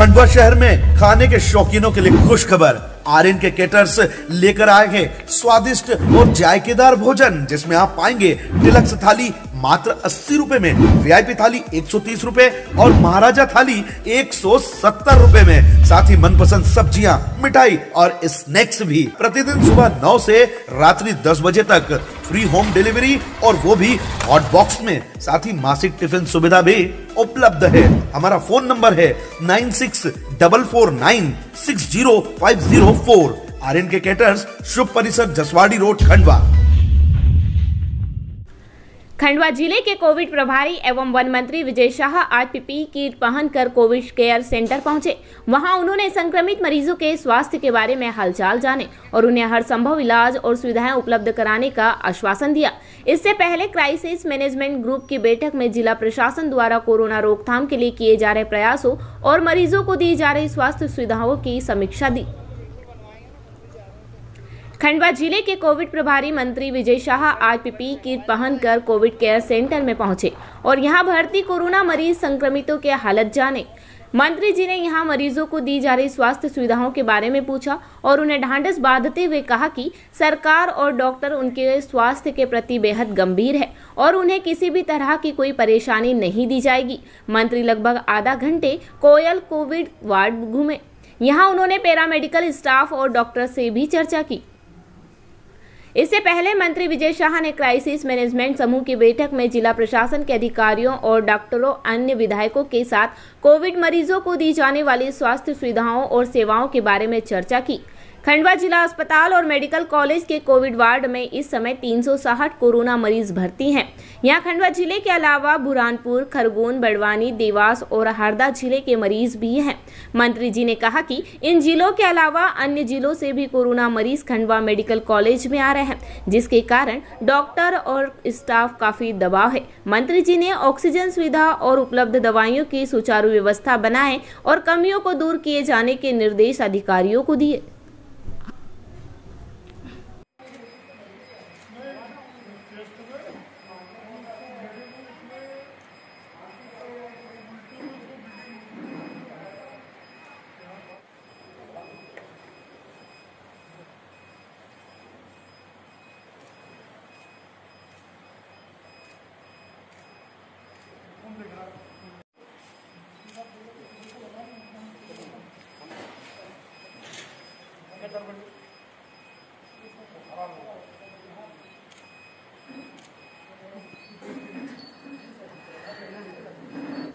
खंडवा शहर में खाने के शौकीनों के लिए खुश खबर आर्यन के केटर्स लेकर आए हैं स्वादिष्ट और जायकेदार भोजन, जिसमें आप पाएँगे डिलक्स थाली मात्र अस्सी रुपए में वीआईपी थाली एक सौ और महाराजा थाली एक सौ में। साथ ही मनपसंद सब्ज़ियाँ, मिठाई और स्नैक्स भी प्रतिदिन सुबह नौ से रात्रि दस बजे तक। फ्री होम डिलीवरी और वो भी हॉट बॉक्स में। साथ ही मासिक टिफ़िन सुविधा भी। उपलब्ध है। हमारा फ़ोन नंबर है nine six double four nine six zero five zero four. R N K caterers, Shubh Parisar, Jaswadi road, Khandwa. Khandwa ज़िले के कोविड प्रभारी एवं वन मंत्री विजय शाह आज पीपी किट पहनकर कोविड केयर सेंटर पहुँचे। वहाँ उन्होंने संक्रमित मरीजों के स्वास्थ्य के बारे में हालचाल जाने और उन्हें हर संभव इलाज और सुविधाएँ उपलब्ध कराने का आश्वासन दिया। इससे पहले क्राइसिस मैनेजमेंट ग्रुप की बैठक में जिला प्रशासन द्वारा कोरोना रोकथाम के लिए किए जा रहे प्रयासों और मरीजों को दी जा रही स्वास्थ्य सुविधाओं की समीक्षा दी। खंडवा ज़िले के कोविड प्रभारी मंत्री विजय शाह आज पीपी किट पहनकर कोविड केयर सेंटर में पहुँचे और यहाँ भर्ती कोरोना मरीज़ संक्रमितों के हालत जाने। मंत्री जी ने यहाँ मरीजों को दी जा रही स्वास्थ्य सुविधाओं के बारे में पूछा और उन्हें ढांढस बांधते हुए कहा कि सरकार और डॉक्टर उनके स्वास्थ्य के प्रति बेहद गंभीर है और उन्हें किसी भी तरह की कोई परेशानी नहीं दी जाएगी। मंत्री लगभग आधा घंटे कोयल कोविड वार्ड घूमे। यहाँ उन्होंने पैरामेडिकल स्टाफ और डॉक्टर से भी चर्चा की। इससे पहले मंत्री विजय शाह ने क्राइसिस मैनेजमेंट समूह की बैठक में जिला प्रशासन के अधिकारियों और डॉक्टरों, अन्य विधायकों के साथ कोविड मरीजों को दी जाने वाली स्वास्थ्य सुविधाओं और सेवाओं के बारे में चर्चा की। खंडवा जिला अस्पताल और मेडिकल कॉलेज के कोविड वार्ड में इस समय तीन सौ साठ कोरोना मरीज़ भर्ती हैं। यहाँ खंडवा ज़िले के अलावा बुरहानपुर, खरगोन, बड़वानी, देवास और हरदा ज़िले के मरीज़ भी हैं। मंत्री जी ने कहा कि इन जिलों के अलावा अन्य जिलों से भी कोरोना मरीज़ खंडवा मेडिकल कॉलेज में आ रहे हैं, जिसके कारण डॉक्टर और स्टाफ काफ़ी दबाव है। मंत्री जी ने ऑक्सीजन सुविधा और उपलब्ध दवाइयों की सुचारू व्यवस्था बनाए और कमियों को दूर किए जाने के निर्देश अधिकारियों को दिए।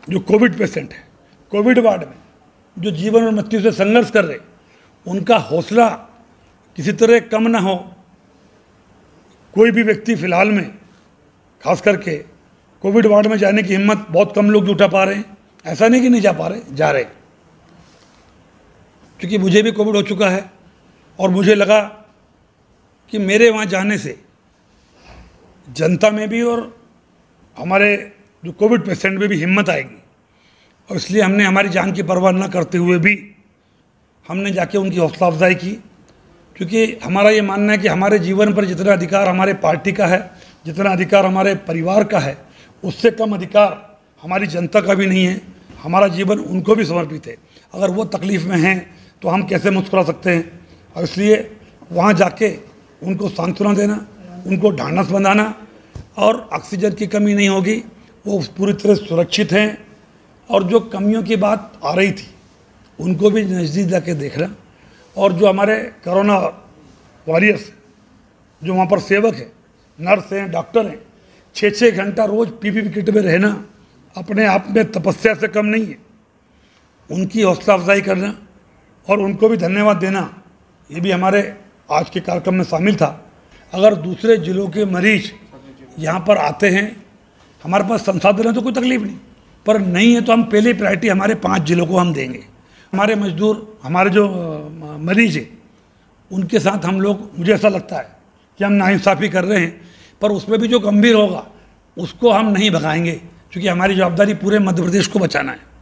जो कोविड पेशेंट है, कोविड वार्ड में जो जीवन और मृत्यु से संघर्ष कर रहे, उनका हौसला किसी तरह कम ना हो। कोई भी व्यक्ति फ़िलहाल में, खास करके कोविड वार्ड में जाने की हिम्मत बहुत कम लोग जुटा पा रहे हैं। ऐसा नहीं कि नहीं जा पा रहे, जा रहे। क्योंकि मुझे भी कोविड हो चुका है और मुझे लगा कि मेरे वहाँ जाने से जनता में भी और हमारे जो कोविड पेशेंट में भी हिम्मत आएगी। और इसलिए हमने हमारी जान की परवाह न करते हुए भी हमने जाके उनकी हौसला अफजाई की। क्योंकि हमारा ये मानना है कि हमारे जीवन पर जितना अधिकार हमारे पार्टी का है, जितना अधिकार हमारे परिवार का है उससे कम अधिकार हमारी जनता का भी नहीं है, हमारा जीवन उनको भी समर्पित है। अगर वो तकलीफ़ में हैं तो हम कैसे मुस्कुरा सकते हैं? और इसलिए वहाँ जाके उनको सांत्वना देना, उनको ढांढस बंधाना, और ऑक्सीजन की कमी नहीं होगी, वो पूरी तरह सुरक्षित हैं। और जो कमियों की बात आ रही थी, उनको भी नज़दीक जाके देखना। और जो हमारे कोरोना वॉरियर्स, जो वहाँ पर सेवक हैं, नर्स हैं, डॉक्टर हैं छः छः घंटा रोज़ पीपी किट में रहना अपने आप में तपस्या से कम नहीं है। उनकी हौसला अफजाई करना और उनको भी धन्यवाद देना, ये भी हमारे आज के कार्यक्रम में शामिल था। अगर दूसरे ज़िलों के मरीज़ यहाँ पर आते हैं, हमारे पास संसाधन है तो कोई तकलीफ़ नहीं, पर नहीं है तो हम पहले प्रायोरिटी हमारे पाँच जिलों को हम देंगे। हमारे मजदूर, हमारे जो मरीज़ हैं, उनके साथ हम लोग, मुझे ऐसा लगता है कि हम नाइंसाफ़ी कर रहे हैं। पर उसमें भी जो गंभीर होगा, उसको हम नहीं भगाएँगे, क्योंकि हमारी जवाबदारी पूरे मध्य प्रदेश को बचाना है।